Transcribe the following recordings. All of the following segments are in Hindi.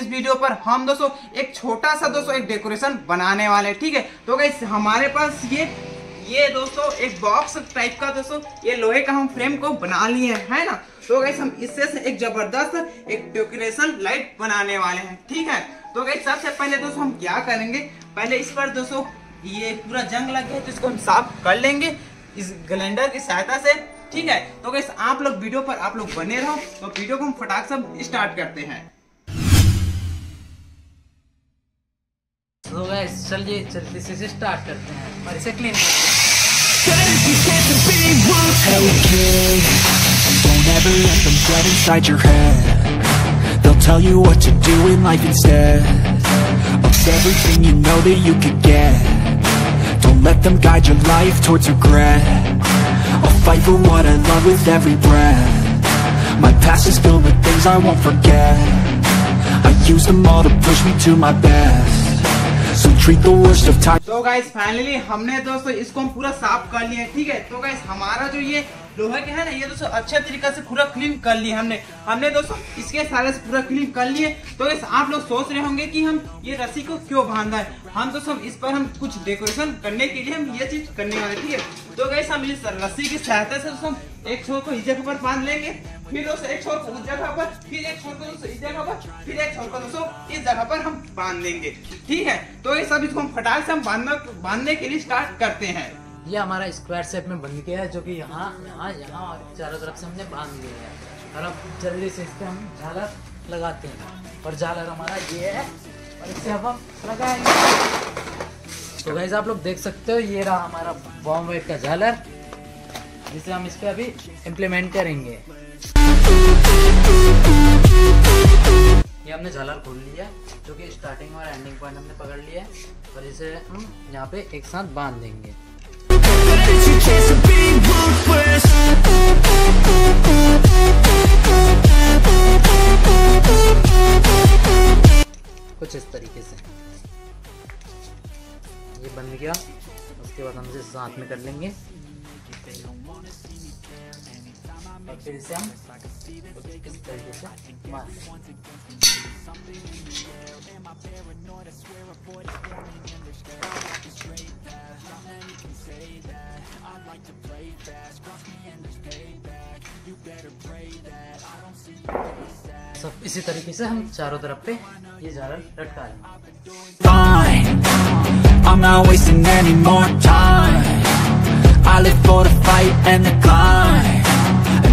इस वीडियो पर हम दोस्तों एक छोटा सा दोस्तों एक डेकोरेशन बनाने वाले, ठीक है? तो गाइस हमारे पास ये ये दोस्तों एक बॉक्स टाइप का दोस्तों, ये लोहे का हम फ्रेम को बना लिए हैं है ना? तो गाइस हम इससे एक ज़बरदस्त एक डेकोरेशन लाइट बनाने वाले हैं, ठीक है? तो गाइस सबसे पहले दोस्तों हम क्या करेंगे? पहले इस पर दोस्तों ये पूरा जंग लग गया तो इसको हम साफ़ कर लेंगे इस ग्लेंडर की सहायता से, ठीक है? तो गाइस आप लोग वीडियो पर आप लोग बने रहो तो वीडियो को हम फटाक से स्टार्ट करते हैं। तो गैस चलिए जल्दी से स्टार्ट करते हैं और इसे clean Hey kid, don't ever let them get inside your head They'll tell you what to do in life instead Of everything you know that you could get Don't let them guide your life towards regret I'll fight for what I love with every breath My past is filled with things I won't forget I use them all to push me to my best So treat the worst of times तो गाइस फाइनली हमने दोस्तों इसको हम पूरा साफ़ कर लिया है ठीक है? तो गाइस हमारा जो ये लोहे के है ना, ये दोस्तों अच्छे तरीके से पूरा क्लीन कर लिए हमने। हमने दोस्तों इसके सारे से पूरा क्लीन कर लिए। तो गाइस आप लोग सोच रहे होंगे कि हम ये रस्सी को क्यों बांधा है? हम दोस्तों इस पर हम कुछ डेकोरेशन करने के लिए हम ये चीज़ करने वाले है तो गाइस हम इस रस्सी की सहायता से दोस्तों एक छोर को इस जगह पर बाँध लेंगे। फिर दोस्तों एक छोर को उस जगह पर, फिर एक छोर को दोस्तों इस जगह पर, फिर एक छोर को दोस्तों इस जगह पर हम बाँध देंगे ठीक है? तो ये सब इसको हम फटाक से हम बांधने के लिए स्टार्ट करते हैं। ये हमारा स्क्वायर शेप में बन गया है, जो कि यहाँ यहाँ यहाँ और चारों तरफ़ से हमने बाँध लिया है। और अब जल्दी से इस पे हम झालर लगाते हैं। और झालर हमारा ये है, और इसे अब हम लगाएँगे। तो गैस आप लोग देख सकते हो, ये रहा हमारा बॉम वेट का झालर, जिसे हम इस पर अभी इम्प्लीमेंट करेंगे। ये हमने झालर खोल लिया, जो कि स्टार्टिंग और एंडिंग पॉइंट हमने पकड़ लिया है, और इसे हम यहाँ पे एक साथ बाँध देंगे। कुछ इस तरीके से। ये बन गया। उसके बाद हम इसे साथ में कर लेंगे। और फिर इसे हम इस तरीके से मार सब इसी तरीके से हम चारों तरफ़ पे ये झालर लटका fine I'm not wasting any more time I live for the fight and the climb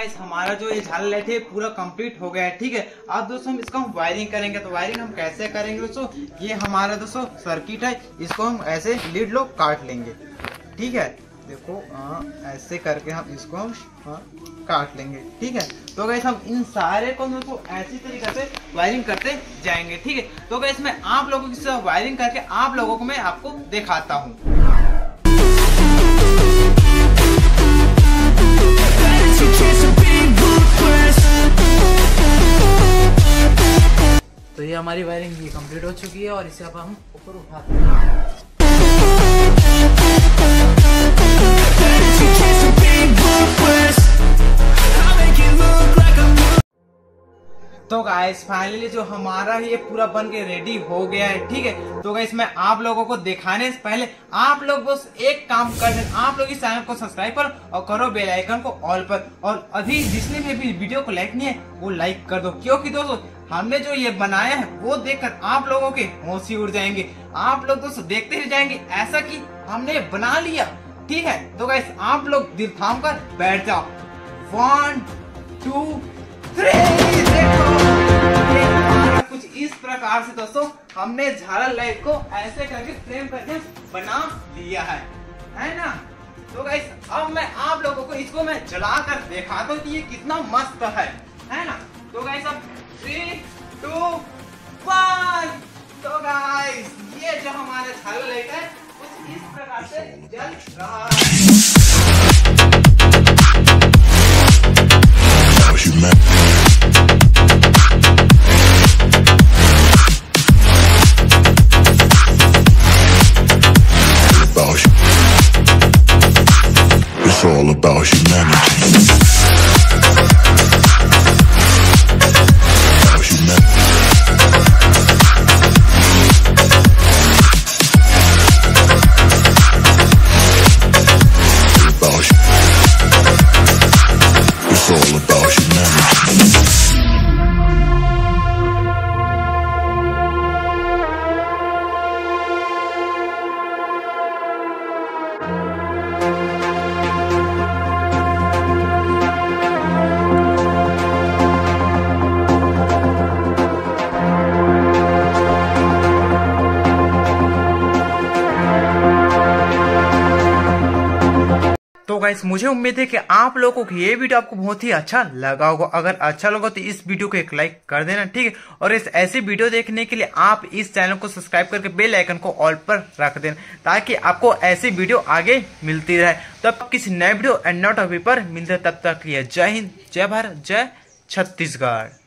guys हमारा जो ये झाल लाइट है पूरा कंप्लीट हो गया है ठीक है? अब दोस्तों हम इसका हम वायरिंग करेंगे तो वायरिंग हम कैसे करेंगे दोस्तों? ये हमारा दोस्तों सर्किट है इसको हम ऐसे लीड लोग काट लेंगे ठीक है? देखो हाँ ऐसे करके हम इसको हम हाँ, काट लेंगे ठीक है? तो गैस हम इन सारे को दोस्तों ऐसी तरीके से वायरिंग करते जाएँगे ठीक है? तो गैस मैं आप लोगों की वायरिंग करके आप लोगों को मैं आपको दिखाता हूँ। हमारी वायरिंग ये कंप्लीट हो चुकी है और इसे अब हम ऊपर उठाते हैं। तो गाइस फाइनली जो हमारा ये पूरा बन के रेडी हो गया है, ठीक है? तो गाइस मैं आप लोगों को दिखाने से पहले, आप लोग बस एक काम कर दें आप लोग इस चैनल को सब्सक्राइब करो और करो बेल आइकन को ऑल पर। और अभी जिसने भी वीडियो को लाइक नहीं है, वो लाइक कर दो। क्योंकि दोस्तों हमने जो ये बनाया है, वो देखकर आप लोगों के होशी उड़ जाएँगे। आप लोग दोस्तों देखते ही जाएँगे, ऐसा कि हमने बना लिया। ठीक है? तो गाइस आप लोग दिल थाम कर बैठ जाओ। वन टू थ्री कुछ इस प्रकार से दोस्तों, हमने झालर लाइट को ऐसे करके फ्रेम करके बना लिया है। है ना? तो गाइस अब मैं आप लोगों को इसको मैं जला कर दिखाता हूँ कि ये कितना मस्त है। है ना? तो गाइस अब थ्री टू वन तो गाइस ये जो हमारे छालू लेकर कुछ इस प्रकार से जल रहा है। गाइस। मुझे उम्मीद है कि आप लोगों को ये वीडियो आपको बहुत ही अच्छा लगा होगा। अगर अच्छा लगा तो इस वीडियो को एक लाइक कर देना, ठीक है? और इस ऐसी वीडियो देखने के लिए आप इस चैनल को सब्सक्राइब करके बेल आइकन को ऑल पर रख देना, ताकि आपको ऐसी वीडियो आगे मिलती रहे। तो अब किसी नए वीडियो एंड नॉट अभी पर मिलते तब तक लिए जय हिंद, जय भारत, जय छत्तीसगढ़।